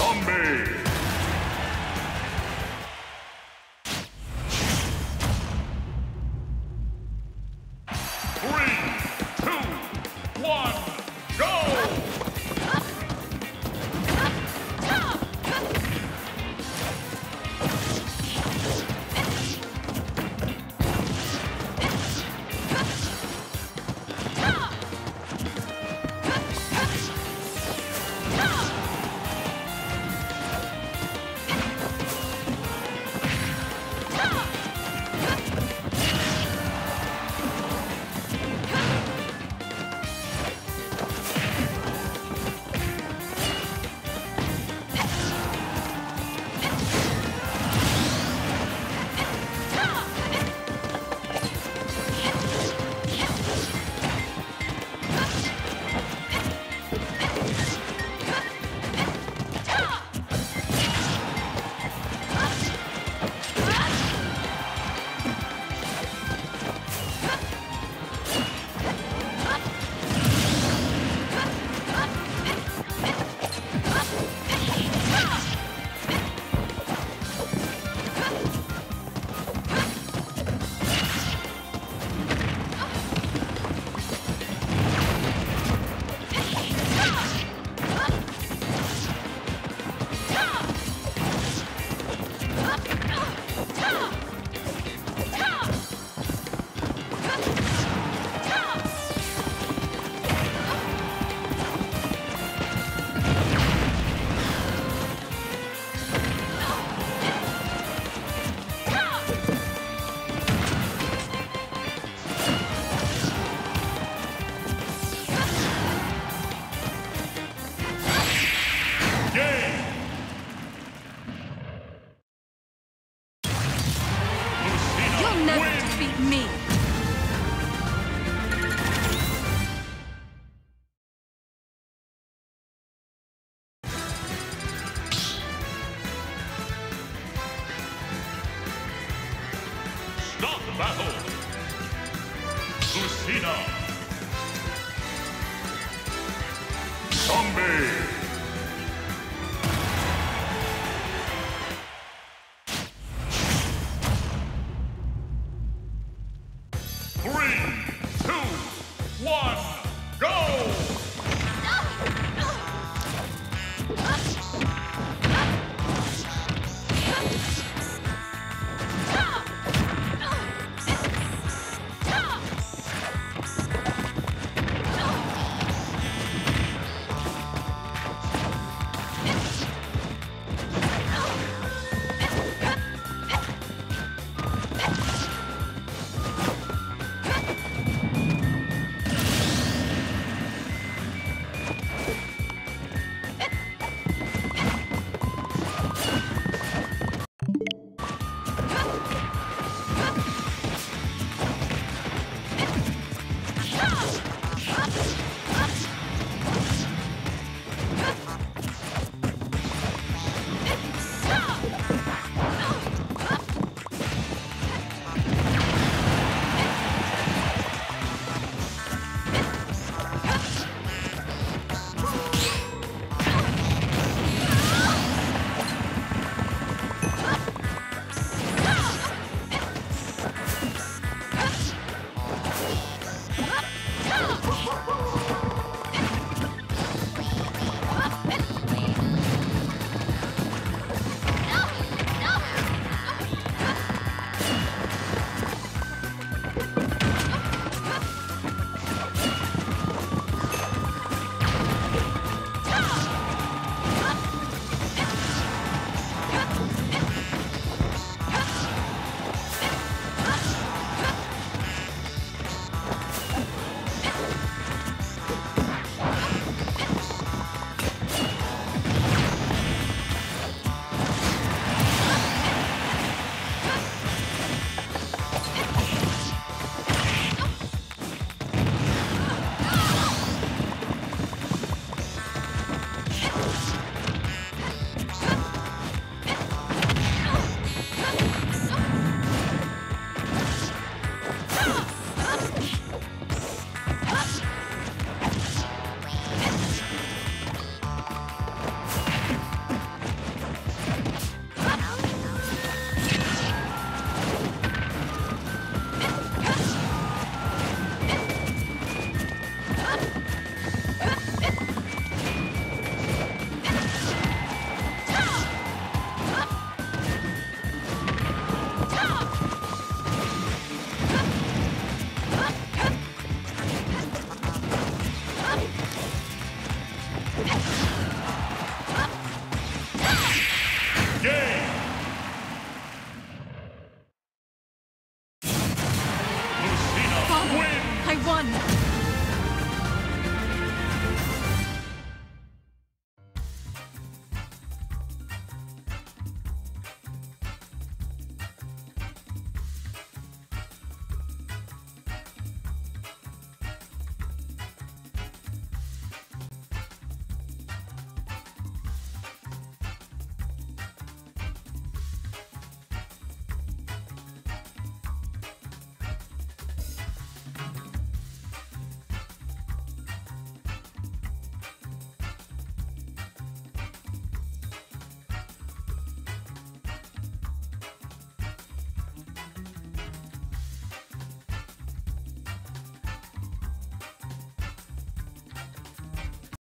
Zombie! Three, two, one, Lucina! Zombie! Three, two, one, Stop. I won!